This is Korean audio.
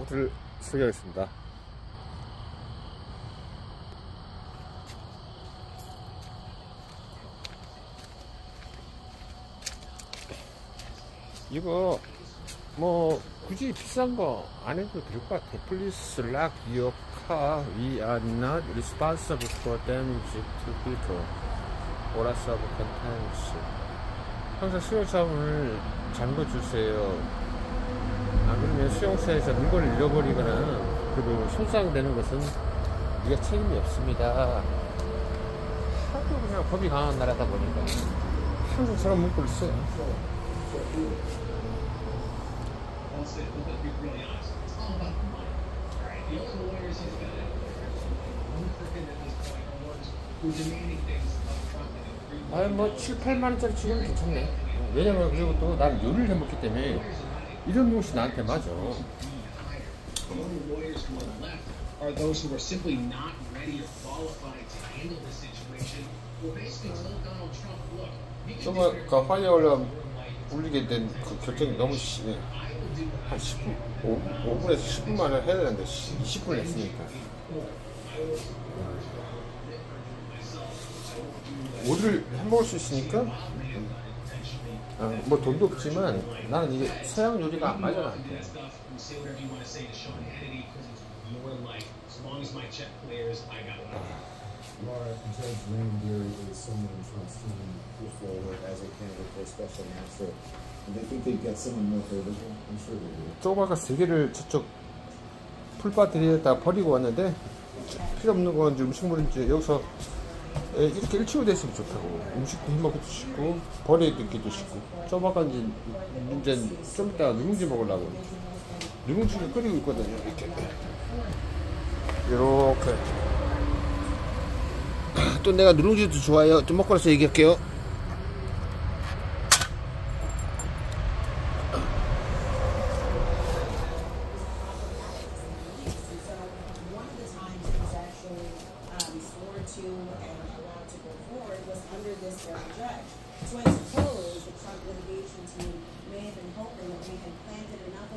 옷을 소개하겠습니다. 이거 뭐 굳이 비싼 거 안 해도 될 것 같아. Please lock your car. We are not responsible for damage to vehicle or of contents. 항상 수영장을 잠궈 주세요. 수용소에서 물건을 잃어버리거나 그리고 손상되는 것은 우리가 책임이 없습니다. 하도 그냥 법이 강한 나라다 보니까 항상 저런 문구를 써요. That's it. But let's be really honest. It's all about the money. All right. The only lawyers he's got in there. One crooked at this point are ones who are demanding things of Trump and agree 아니 뭐 7, 8만 원짜리 치고는 괜찮네. 왜냐면 그리고 또 나는 요리를 해먹기 때문에 이런 옷이 나한테 맞아. The only lawyers who are left are those who are simply not ready or qualified to handle the situation. Who basically told Donald Trump, look, you can do 정말 your 그 화이어 life. 울리게 된 그 결정이 너무 심해. 한 10분, 5, 분에서 10분 만에 해야 되는데 20분을 했으니까. 오리를 해먹을 수 있으니까 아, 뭐 돈도 없지만 나는 이게 서양 요리가 안 맞아 나한테. 조금 아까 세 개를 저쪽 풀밭에다 버리고 왔는데 필요 없는 건 이제 음식물인지 여기서 에, 이렇게 일치로 됐으면 좋다고. 음식도 해먹기도 쉽고 버리기도 쉽고. 이제 문제는 좀 이따 누룽지 먹으려고. 누룽지를 끓이고 있거든요 이렇게. 이렇게. 또 내가 누룽지도 좋아해요. 좀 먹고 나서 얘기할게요. One of was under this very judge. So I suppose the Trump litigation team may have been hoping that we had planted enough